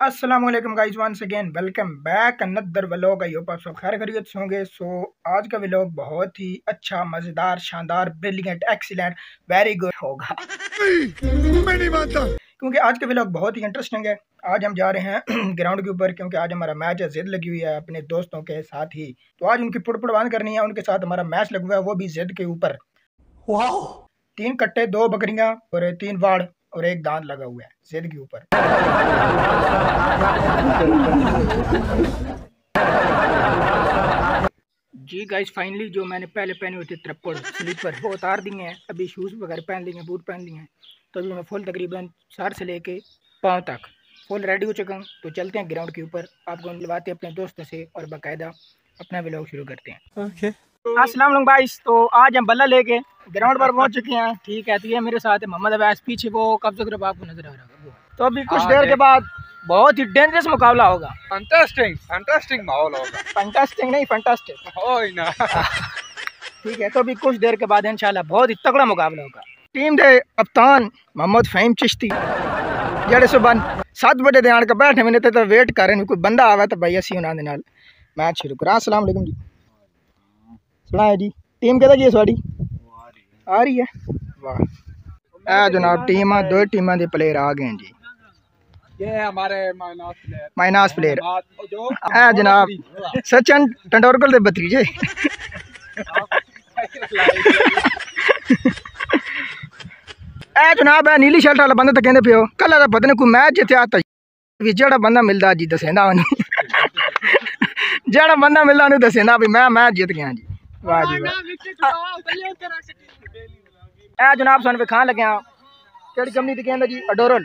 अस्सलाम वालेकुम guys once again welcome back another vlog I hope आप सब खैर खरीत होंगे। सो आज का व्लॉग बहुत ही अच्छा मज़ेदार शानदार ब्रिलियंट एक्सीलेंट वेरी गुड होगा। मैं नहीं मानता। क्योंकि आज का व्लॉग बहुत ही इंटरेस्टिंग है। आज हम जा रहे हैं ग्राउंड के ऊपर क्योंकि आज हमारा मैच है जिद लगी हुई है अपने दोस्तों के साथ ही। तो आज उनकी पुट पुड़वान करनी है उनके साथ हमारा मैच लगा हुआ है वो भी जिद के ऊपर। तीन कट्टे, दो बकरियाँ और तीन वाड़ और एक दांत लगा हुआ है जिद के ऊपर। जी गाइस फाइनली जो मैंने पहले पहने हुए थे ट्रप्पड़ स्लीपर वो उतार दिए हैं। अभी शूज़ वगैरह पहन लिए हैं बूट पहन लिए हैं। तो अभी मैं फुल तकरीबन सर से लेके पाँव तक फुल रेडी हो चुका हूँ। तो चलते हैं ग्राउंड के ऊपर। आपको मिलवाते हैं अपने दोस्तों से और बाकायदा अपना ब्लॉग शुरू करते हैं। ओके अस्सलाम भाई। तो आज हम बल्ला लेके ग्राउंड पर पहुँच चुके हैं। ठीक है तो ये मेरे साथ है मोहम्मद अवैस पीछे वो कब्जा ग्रुप आपको नज़र आ रहा है तो अभी कुछ हाँ, देर के बाद बहुत ही डेंजरस मुकाबला होगा। फैंटास्टिक फैंटास्टिक माहौल होगा। फैंटास्टिक नहीं फैंटास्टिक हो ना। ठीक है तो अभी कुछ देर के बाद इंशाल्लाह बहुत ही तगड़ा मुकाबला होगा। टीम दे कप्तान मोहम्मद फहीम चिश्ती। जेडे सुबह सत्त बजे दे आन के बैठे मैंने तो वेट कर रहे कोई बंदा आवे तो भाई असी उन्होंने मैच शुरू करा। अस्सलाम वालेकुम जी। सुना है जी टीम कहता जी साड़ी आ रही है वाह। जनाब टीम दो टीम के प्लेयर आ गए जी। ये हमारे माइनास प्लेयर ए जनाब सचिन तेंदुलकर दे भतीजे ए जनाब है नीली शर्ट वाला बंदा तो कहते पियो? कल पता नहीं कोई मैच जितया तो जेड़ा बंदा मिलता जी दसेंदा जेड़ा बंदा मिलता दसेंदा भी मैं मैच जित गया जी। वाह जी वाह। जनाब सन खान लगे केड़ी कंपनी दी कहंदा जी? अडोरल।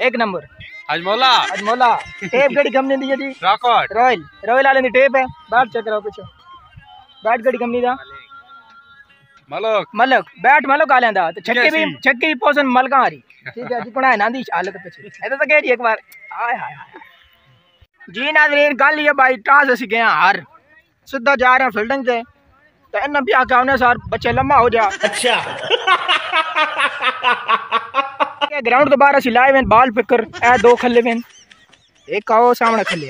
एक नंबर। अजमोला। अजमोला। टेप केड़ी कंपनी दी है जी? रॉकॉर्ड रॉयल। रॉयल वाले दी टेप है। बैट चेक करो पीछे बैट केड़ी कंपनी दा। मलक। मलक। बैट मलक आ लेंदा तो छक्के भी छक्के भी पोजन मलका आ रही ठीक है जी है नांदी हालत पीछे ऐसा तो कह जी एक बार। हाय हाय जी नाज़रीन कल ये भाई टास असी गए हार। सीधा जा रहे हैं फील्डिंग से तो इन भी आके आने सर बच्चे लंबा हो जा। अच्छा। ग्राउंड तो बाहर लाए वे बाल पिकर ए दो खले वे एक आओ सामने खले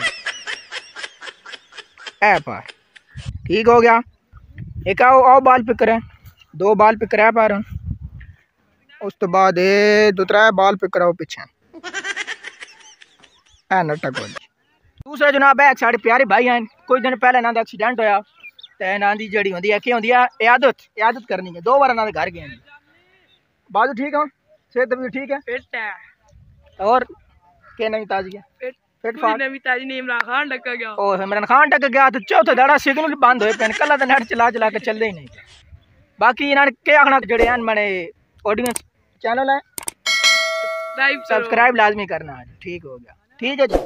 ए पार। ठीक हो गया। एक आओ आओ बाल पिकर है। दो बाल पिकर है पार। उस तो बाद दो त्रै बाल पिकर आओ पिछे। ए नटक हो दूसरा जनाब है साढ़े प्यारे भाई हैं। कुछ दिन पहले ना एक्सीडेंट होया। ਤੇ ਇਹਨਾਂ ਦੀ ਜਿਹੜੀ ਹੁੰਦੀ ਹੈ ਕੀ ਹੁੰਦੀ ਆ ਇਆਦਤ ਇਆਦਤ ਕਰਨੀ ਹੈ ਦੋ ਵਾਰ ਇਹਨਾਂ ਦੇ ਘਰ ਗਏ ਨੇ ਬਾਜੂ ਠੀਕ ਹੋ ਸਿਹਤ ਵੀ ਠੀਕ ਹੈ ਫਿੱਟ ਹੈ और क्या नवी ताजी है फिट फिट फाट नवी ताजी ने इमरान खान टक्कर गया ओ इमरान खान टक्कर गया तो चौथा दाड़ा सिग्नल बंद होए पेन कल तो नेट चला चला के चलते ही नहीं बाकी इन्होंने क्या आखना जड़े हैं मैंने ऑडियंस चैनल है सब्सक्राइब लाजमी करना है ठीक हो गया ठीक है जी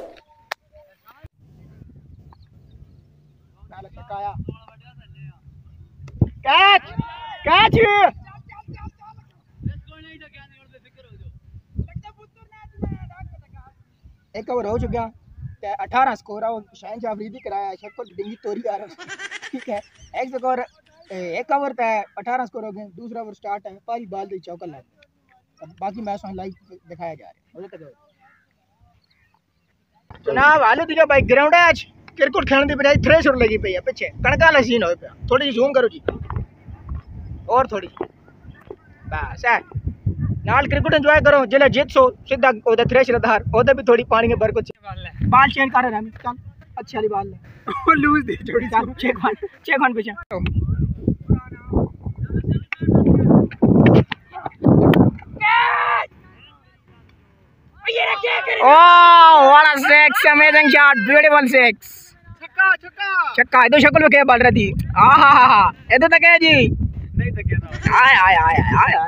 कैच कैच एक ओवर हो चुका। अठारह स्कोर है शाइन जाफरीदी कराया शक्ल डिंगी तोरी आ रहा ठीक है एक स्कोर एक ओवर पे अठारह स्कोर हो गए दूसरा ओवर स्टार्ट है पहली बाल दी चौका लग बाकी मैच लाइव दिखाया जा रहा है। जनाब हालो दिया भाई ग्राउंड है आज? क्रिकेट खेलने की बजाय थ्रेशर लगी पी है पिछे. कणका सीन हो पाया. थोड़ी जी जूम करो जी और थोड़ी बस है नाल क्रिकेट एंजॉय करो ज़िले जीत सो सीधा ओदे थ्रेश रधार ओदे भी थोड़ी पानी में बरको बाल चेंज कर रहे हैं चल. अच्छी वाली बाल ले. लूज दे थोड़ी चल चेक वन चेक वन पीछे. Oh, what a six! Amazing shot, beautiful six. छक्का इधर शक्ल में क्या बढ़ रही थी हा हा हा। हा इधर तक है जी। नहीं तक आया आया आया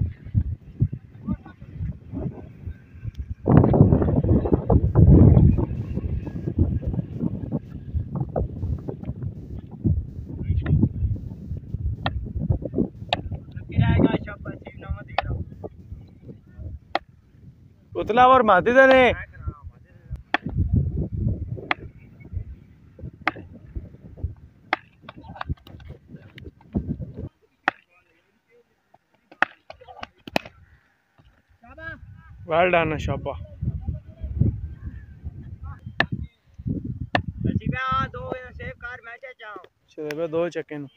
उतला और माती ने Well done, Shoppa. दो चक्के नु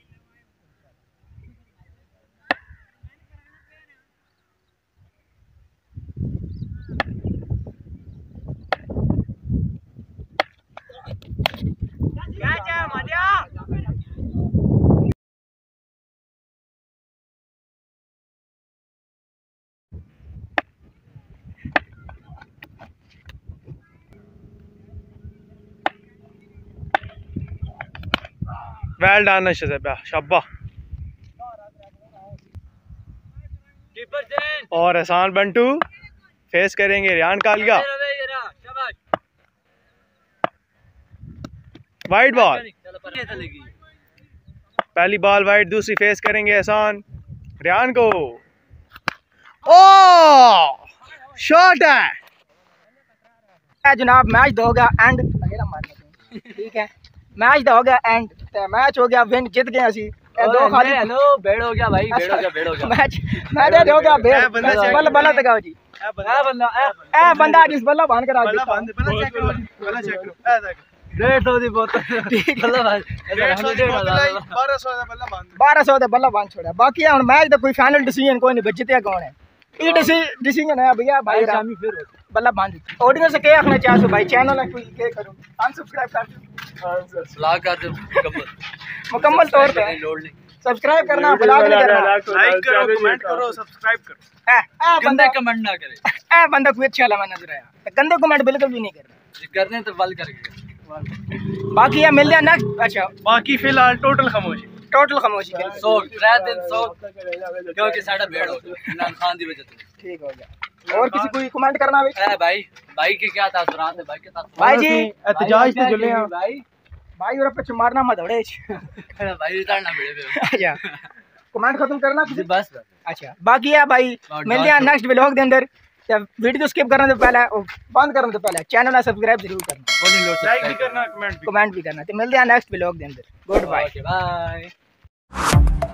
वेल डन शजबा शब्बा और एहसान बंटू फेस करेंगे रियान कालिया वाइट बॉल पहली बॉल वाइट दूसरी फेस करेंगे एहसान। रियान को। ओ! शॉट है। जनाब मैच गया एंड ठीक है। मैच हो गया एंड मैच हो गया विन जीत गए ਅਸੀਂ ਇਹ ਦੋ ਖਾਲੀ ਹੈਲੋ ਭੇੜ ਹੋ ਗਿਆ ਭਾਈ ਭੇੜ ਹੋ ਗਿਆ ਭੇੜ ਹੋ ਗਿਆ ਮੈਚ ਮੈਚ ਹੋ ਗਿਆ ਭੇੜ ਬੱਲ ਬੱਲ ਤਗਾਓ ਜੀ ਇਹ ਬੰਦਾ ਇਹ ਬੰਦਾ ਜਿਸ ਬੱਲਾ ਬਾਨ ਕਰਾ ਦਿੱਤਾ ਬੱਲਾ ਚੈੱਕ ਕਰੋ ਬੱਲਾ ਚੈੱਕ ਕਰੋ ਇਹ ਦੇਖ डेढ़ सौ की बोतल बारह सौ का बल्ला बाँध छोड़ा बाकी हम मैच का कोई फाइनल डिसीज़न कोई नहीं बचते कौन है ये भैया भाई फिर बल्ला बाँध से क्या भाई? चैनल है कोई? क्या अनसब्सक्राइब कर दो। कर दो मुकम्मल। मुकम्मल तौर पे सब्सक्राइब करना ब्लॉग नहीं करना लाइक करो कमेंट करो सब्सक्राइब करो। कमेंट ना करे। बंदा कोई अच्छा लगा नज़र आया। तो गंदे कमेंट बिल्कुल भी नहीं कर रहा। करने तो बाकी मिल जाए ना अच्छा। बाकी फ़िलहाल टोटल खामोशी। टोटल खामोशी कर सौ त्रै दिन सौ क्योंकि साढ़ा बेड़ हो गया इमरान खान की वजह से ठीक हो गया और किसी कोई कमेंट करना भी ए भाई भाई के क्या था सुरात है भाई के था भाई जी एहतजाज से जुले हैं भाई भाई और पे मारना मत दौड़े भाई रिटर्न मिले पे अच्छा कमेंट खत्म करना किसी बस बस अच्छा बाकी है भाई और मिलते हैं नेक्स्ट व्लॉग के अंदर ਤੇ ਵੀਡੀਓ ਸਕਿਪ ਕਰਨ ਤੋਂ ਪਹਿਲਾਂ ਉਹ ਬੰਦ ਕਰਨ ਤੋਂ ਪਹਿਲਾਂ ਚੈਨਲ ਨੂੰ ਸਬਸਕ੍ਰਾਈਬ ਜ਼ਰੂਰ ਕਰਨਾ वो नहीं लोड लाइक भी करना कमेंट भी ਕਮੈਂਟ ਵੀ ਕਰਨਾ ਤੇ ਮਿਲਦੇ ਹਾਂ ਨੈਕਸਟ ਵਲੌਗ ਦੇ ਅੰਦਰ ਗੁੱਡ you